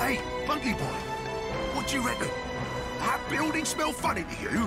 Hey, Monkey Boy, what do you reckon? That building smell funny to you?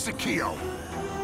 Where's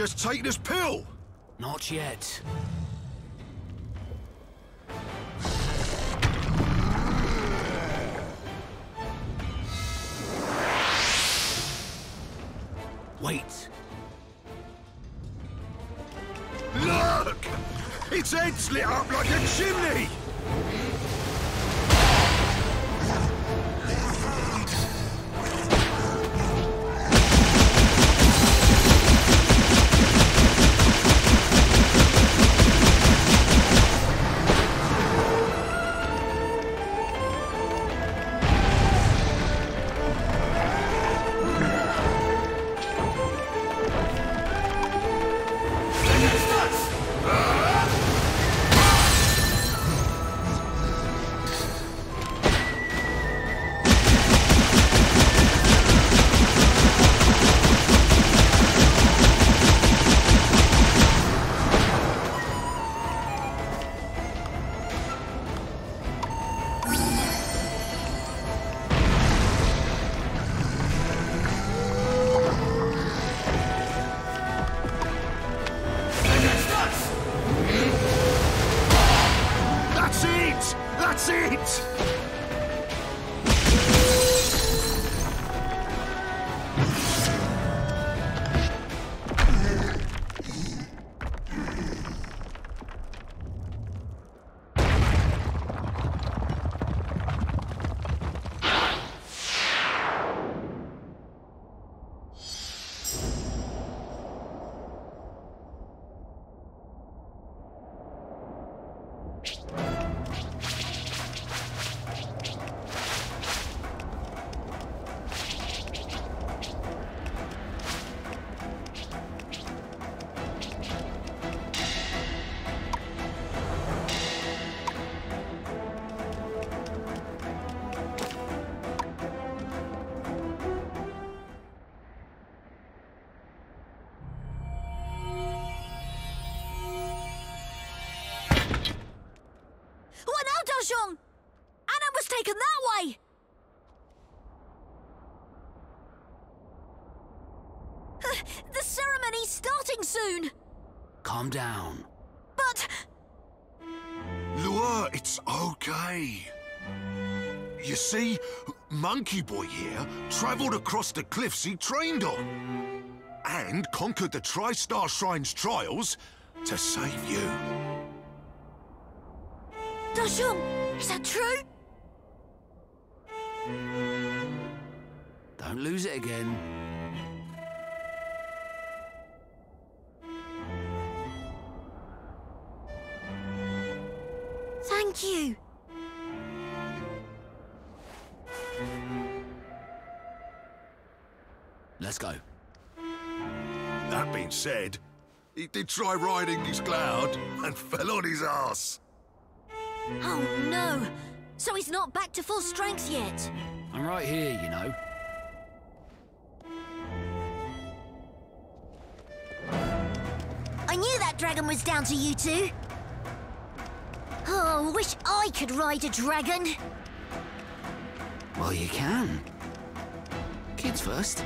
just taking his pill. Not yet. Wait. Look! Its head's lit up like a chimney! That's it! Taken that way! The ceremony's starting soon! Calm down. But Lua, it's okay. You see, Monkey Boy here travelled across the cliffs he trained on and conquered the Tri-Star Shrine's trials to save you. Dojong, is that true? Don't lose it again. Thank you. Let's go. That being said, he did try riding his cloud and fell on his ass. Oh no! So he's not back to full strength yet. I'm right here, you know. Dragon was down to you two. Oh, wish I could ride a dragon. Well, you can. Kids first.